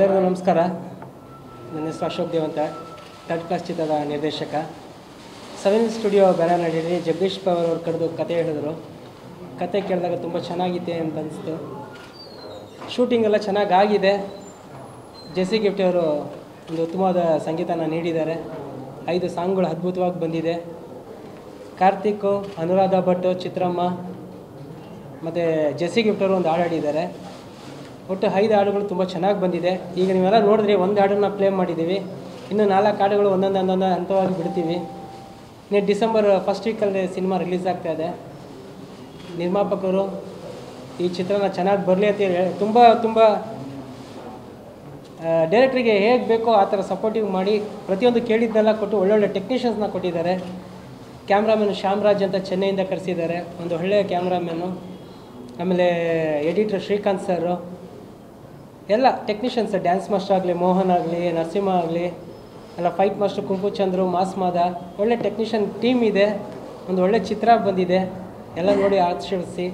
ಎಲ್ಲರಿಗೂ ನಮಸ್ಕಾರ. ನನ್ನ ಹೆಸರು ಅಶೋಕ್ ದೇವಂತ ಥರ್ಡ್ ಕ್ಲಾಸ್ ಚಿತ್ರದ ನಿರ್ದೇಶಕ. ಸೆವೆನ್ ಸ್ಟುಡಿಯೋ ಬ್ಯಾನರ್ ನಡೀಲಿ ಜಗದೀಶ್ ಪವರ್ ಅವ್ರು ಕರೆದು ಕತೆ ಹೇಳಿದ್ರು. ಕತೆ ಕೇಳಿದಾಗ ತುಂಬ ಚೆನ್ನಾಗಿದೆ ಅಂತ ಅನಿಸ್ತು ಶೂಟಿಂಗ್ ಎಲ್ಲ ಚೆನ್ನಾಗಿ ಆಗಿದೆ ಜೆಸಿ ಗಿಫ್ಟ್ ಅವರು ಒಂದು ಉತ್ತಮವಾದ ಸಂಗೀತನ ನೀಡಿದ್ದಾರೆ. ಐದು ಸಾಂಗ್ಗಳು ಅದ್ಭುತವಾಗಿ ಬಂದಿದೆ. ಕಾರ್ತಿಕ್, ಅನುರಾಧ ಭಟ್, ಚಿತ್ರಮ್ಮ, ಮತ್ತು ಜೆಸಿ ಗಿಫ್ಟ್ ಅವರು ಒಂದು ಹಾಡು ಹಾಡಿದ್ದಾರೆ. ಒಟ್ಟು ಐದು ಹಾಡುಗಳು ತುಂಬ ಚೆನ್ನಾಗಿ ಬಂದಿದೆ. ಈಗ ನೀವೆಲ್ಲ ನೋಡಿದ್ರೆ ಒಂದು ಹಾಡನ್ನು ಪ್ಲೇ ಮಾಡಿದ್ದೀವಿ. ಇನ್ನು ನಾಲ್ಕು ಹಾಡುಗಳು ಒಂದೊಂದು ಒಂದೊಂದು ಹಂತವಾಗಿ ಬಿಡ್ತೀವಿ. ಇನ್ನು ಡಿಸೆಂಬರ್ ಫಸ್ಟ್ ವೀಕಲ್ಲಿ ಸಿನಿಮಾ ರಿಲೀಸ್ ಆಗ್ತಾ ಇದೆ. ನಿರ್ಮಾಪಕರು ಈ ಚಿತ್ರನ ಚೆನ್ನಾಗಿ ಬರಲಿ ಅಂತ ಹೇಳಿ ತುಂಬ ತುಂಬ ಡೈರೆಕ್ಟ್ರಿಗೆ ಹೇಗೆ ಬೇಕೋ ಆ ಥರ ಸಪೋರ್ಟಿವ್ ಮಾಡಿ ಪ್ರತಿಯೊಂದು ಕೇಳಿದ್ದನ್ನೆಲ್ಲ ಕೊಟ್ಟು ಒಳ್ಳೊಳ್ಳೆ ಟೆಕ್ನಿಷಿಯನ್ಸ್ನ ಕೊಟ್ಟಿದ್ದಾರೆ. ಕ್ಯಾಮ್ರಾಮನ್ ಶ್ಯಾಮರಾಜ್ ಅಂತ ಚೆನ್ನೈಯಿಂದ ಕರೆಸಿದ್ದಾರೆ. ಒಂದು ಒಳ್ಳೆಯ ಕ್ಯಾಮ್ರಾಮ್ಯಾನು ಆಮೇಲೆ ಎಡಿಟರ್ ಶ್ರೀಕಾಂತ್ ಸರು ಎಲ್ಲ ಟೆಕ್ನಿಷಿಯನ್ಸ್ ಡ್ಯಾನ್ಸ್ ಮಾಸ್ಟರ್ ಆಗಲಿ, ಮೋಹನ್ ಆಗಲಿ, ನರಸಿಂಹ ಆಗಲಿ, ಎಲ್ಲ fight master Kunku Chandru, mass Mada, ಒಳ್ಳೆ ಟೆಕ್ನಿಷಿಯನ್ ಟೀಮ್ ಇದೆ, ಒಂದು ಒಳ್ಳೆ ಚಿತ್ರ ಬಂದಿದೆ. ಎಲ್ಲ ನೋಡಿ ಆಶೀರ್ವದಿಸಿ